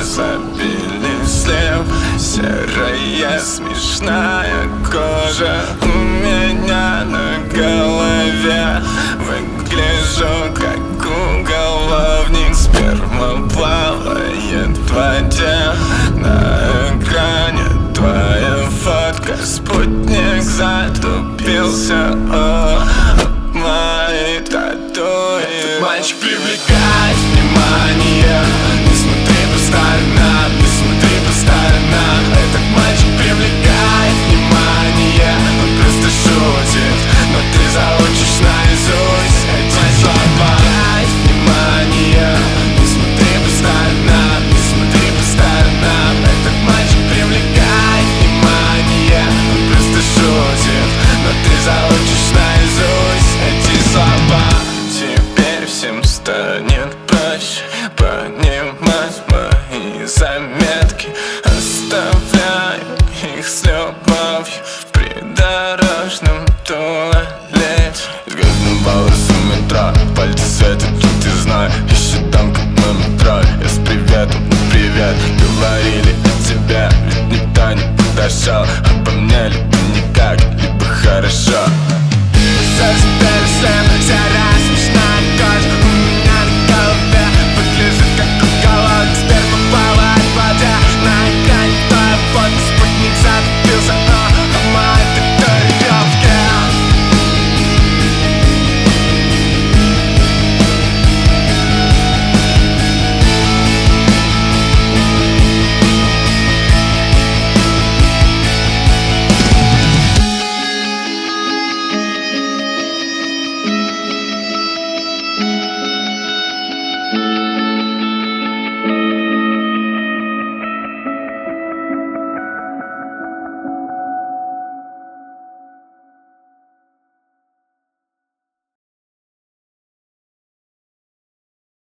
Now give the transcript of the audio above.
изобилие слев. Серая смешная кожа у меня на голове. Выгляжу как уголовник. Сперма плавает в воде. На экране твоя фотка. Спутник затупился, о, мои татуировки. Мальчик привлекает внимание. Не смотри по сторонам, не смотри по сторонам Этот мальчик привлекает внимание. Он просто шутит, но ты заучишь наизусть. Эти слова внимание. Не смотри по сторонам, не смотри по сторонам Этот мальчик привлекает внимание. Он просто шутит, но ты заучишь